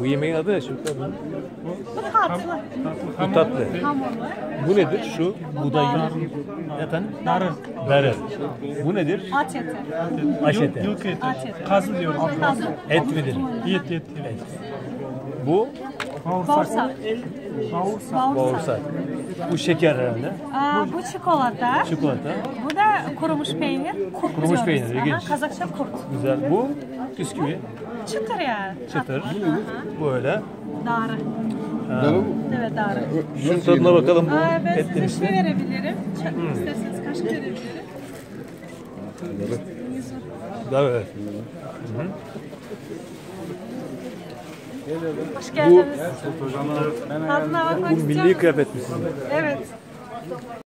Bu yemeğin adı ne? Bu tatlı. Bu tatlı. Hamurlu. Bu nedir? Şu buğday. Efendim? Darı. Darı. Bu nedir? At eti. Aş eti. Yılk eti. At eti. Kazı diyoruz. Kazı. Et midir? Yet yet. Bu Bağırsak. Bağırsak. Bağırsak. Bu şeker herhalde. Aa, bu çikolata. Çikolata. Bu da kurumuş peynir. Kurt Kurumuş diyoruz. peynir, Aha, ilginç. Kazakça kurt. Güzel. Bu bisküvi. Çıtır ya. Çıtır. Aha. Böyle. Darı. Evet darı. Şunun tadına bakalım bu Aa, ben etlerin size şey verebilirim. Ç- İsterseniz kaşık verebilirim. Evet. Hoş geldiniz. Tadına bakmak Bu istiyor milli kıyafet mi sizin? Evet.